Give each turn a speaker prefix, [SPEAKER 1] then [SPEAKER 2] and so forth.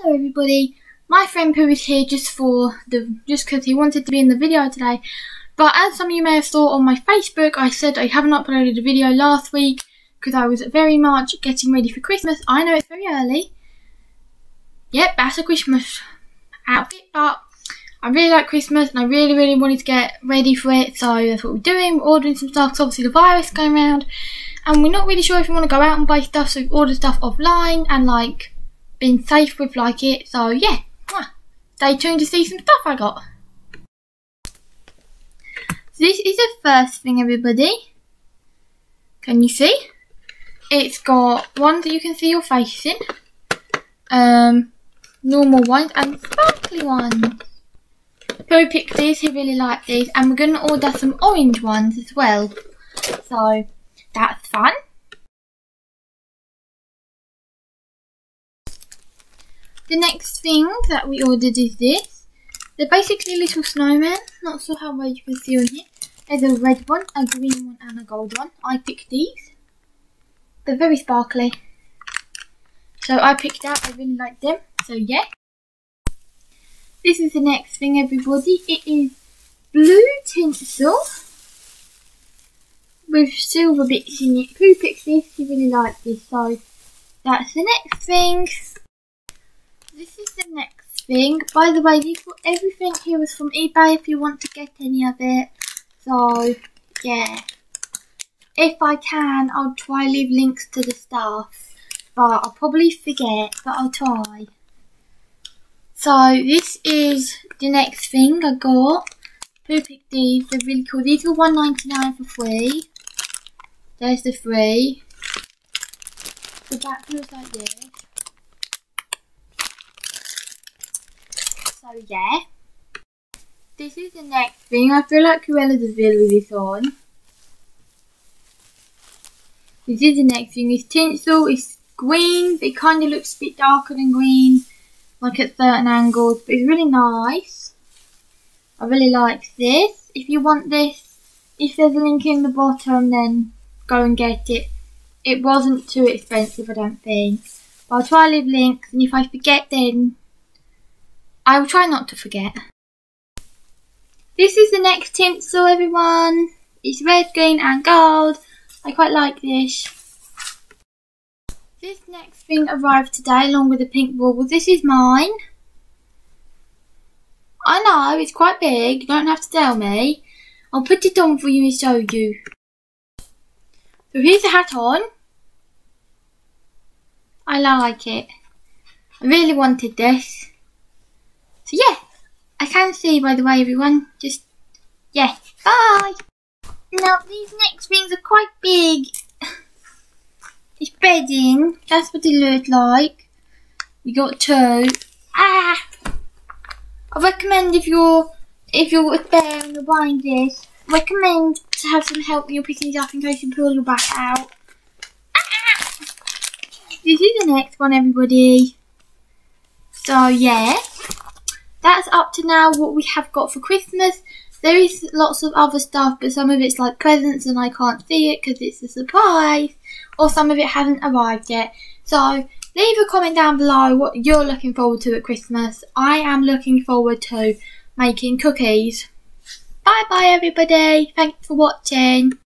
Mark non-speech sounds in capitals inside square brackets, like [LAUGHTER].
[SPEAKER 1] Hello everybody, my friend Pooh is here just for the just because he wanted to be in the video today. But as some of you may have saw on my Facebook, I said I haven't uploaded a video last week because I was very much getting ready for Christmas. I know it's very early. Yep, that's a Christmas outfit, but I really like Christmas and I really, really wanted to get ready for it. So that's what we're doing. We're ordering some stuff because obviously the virus going around, and we're not really sure if we want to go out and buy stuff. So we've ordered stuff offline and like been safe with like it. So yeah, stay tuned to see some stuff I got. This is the first thing, everybody. Can you see? It's got ones that you can see your face in, um, normal ones and sparkly ones. Pooh picked these, he really liked these, and we're going to order some orange ones as well. So that's fun. The next thing that we ordered is this. They're basically little snowmen. Not sure how well you can see on here. There's a red one, a green one and a gold one. I picked these. They're very sparkly. So I picked out, I really like them. So yeah. This is the next thing everybody. It is blue tinsel with silver bits in it. Pooh picked this? He really liked this. So that's the next thing this is the next thing. By the way, this everything here is from eBay if you want to get any of it. So, yeah. If I can, I'll try leave links to the stuff. But I'll probably forget, but I'll try. So, this is the next thing I got. Who picked these? They're really cool. These are one ninety nine for free. There's the free. The back looks like this. So yeah. This is the next thing. I feel like Cruella de Vil with this on. This is the next thing. It's tinsel. It's green. but It kind of looks a bit darker than green. Like at certain angles. But it's really nice. I really like this. If you want this, if there's a link in the bottom, then go and get it. It wasn't too expensive, I don't think. But I'll try to leave links, and if I forget, then I will try not to forget. This is the next tinsel, everyone. It's red, green and gold. I quite like this. This next thing arrived today along with the pink bauble. This is mine. I know, it's quite big. You don't have to tell me. I'll put it on for you and show you. So here's the hat on. I like it. I really wanted this. See by the way everyone, just, yeah, bye! Now these next things are quite big. [LAUGHS] it's bedding, that's what it looks like. We got two. Ah! I recommend if you're, if you're a bear and you're buying this, recommend to have some help when you're picking these up in case you pull your back out. Ah! This is the next one everybody. So yeah that's up to now what we have got for Christmas. There is lots of other stuff, but some of it's like presents and I can't see it because it's a surprise, or some of it hasn't arrived yet. So leave a comment down below what you're looking forward to at Christmas. I am looking forward to making cookies. Bye bye everybody. Thanks for watching.